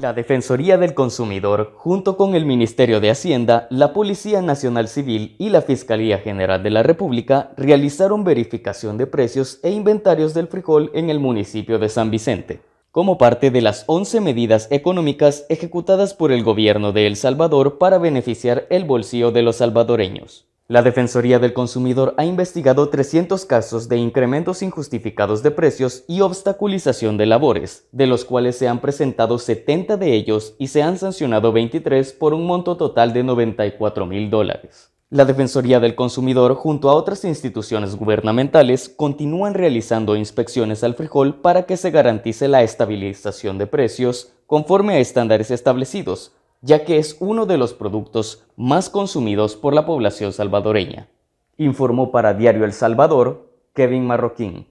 La Defensoría del Consumidor, junto con el Ministerio de Hacienda, la Policía Nacional Civil y la Fiscalía General de la República realizaron verificación de precios e inventarios del frijol en el municipio de San Vicente, como parte de las 11 medidas económicas ejecutadas por el gobierno de El Salvador para beneficiar el bolsillo de los salvadoreños. La Defensoría del Consumidor ha investigado 300 casos de incrementos injustificados de precios y obstaculización de labores, de los cuales se han presentado 70 de ellos y se han sancionado 23 por un monto total de 94 mil dólares. La Defensoría del Consumidor, junto a otras instituciones gubernamentales, continúan realizando inspecciones al frijol para que se garantice la estabilización de precios conforme a estándares establecidos, ya que es uno de los productos más consumidos por la población salvadoreña. Informó para Diario El Salvador Kevin Marroquín.